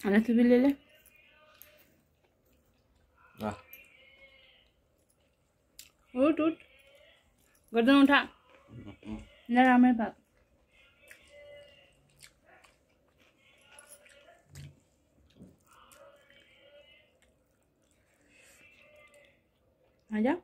अनस भी ले ले उठ उठ गर्दन उठा इधर मेरे पास आजा